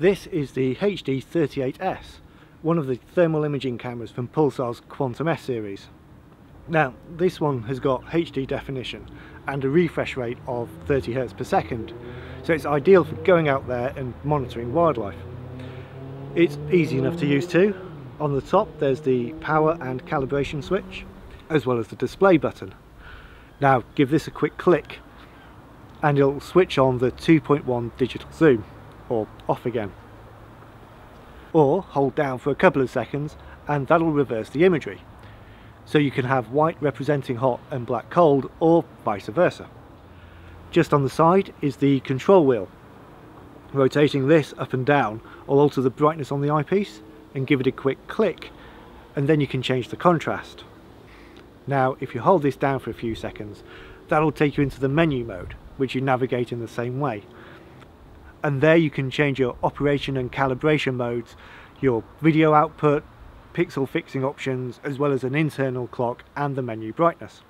This is the HD38S, one of the thermal imaging cameras from Pulsar's Quantum S series. Now, this one has got HD definition and a refresh rate of 30 Hz per second, so it's ideal for going out there and monitoring wildlife. It's easy enough to use too. On the top there's the power and calibration switch, as well as the display button. Now give this a quick click and it'll switch on the 2.1 digital zoom or off again. Or hold down for a couple of seconds and that'll reverse the imagery. So you can have white representing hot and black cold or vice versa. Just on the side is the control wheel. Rotating this up and down will alter the brightness on the eyepiece and give it a quick click and then you can change the contrast. Now if you hold this down for a few seconds that'll take you into the menu mode which you navigate in the same way and there you can change your operation and calibration modes, your video output, pixel fixing options, as well as an internal clock and the menu brightness.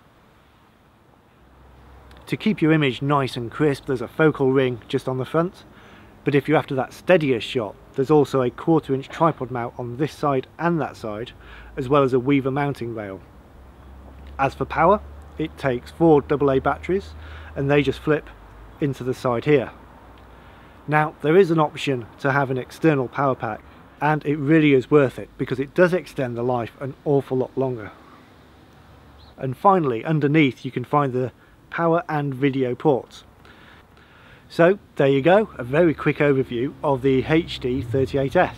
To keep your image nice and crisp, there's a focal ring just on the front, but if you're after that steadier shot, there's also a quarter inch tripod mount on this side and that side, as well as a Weaver mounting rail. As for power, it takes four AA batteries, and they just flip into the side here. Now there is an option to have an external power pack and it really is worth it because it does extend the life an awful lot longer. And finally underneath you can find the power and video ports. So there you go, a very quick overview of the HD38S.